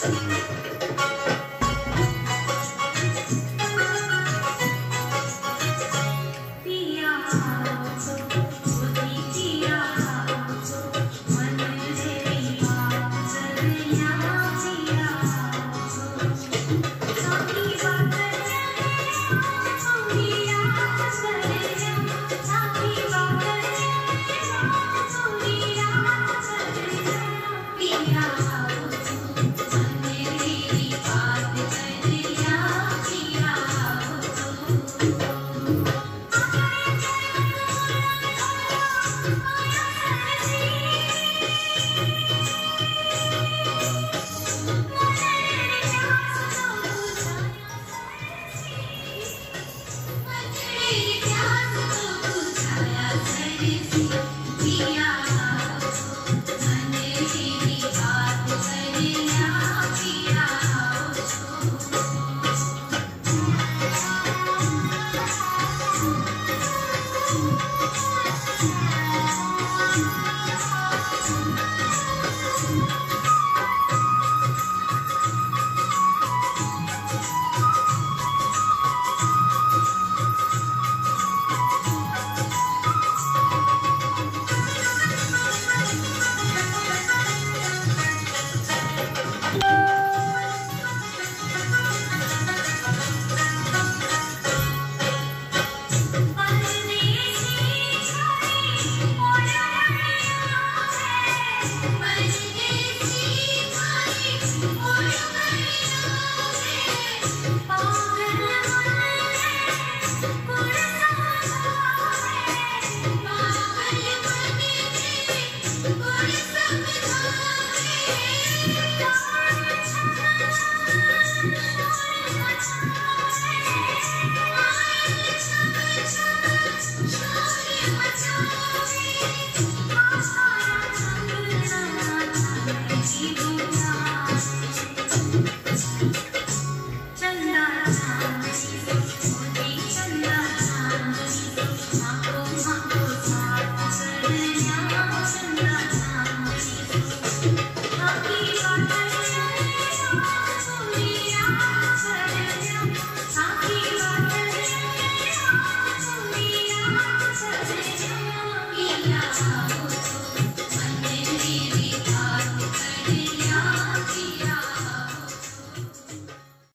to you.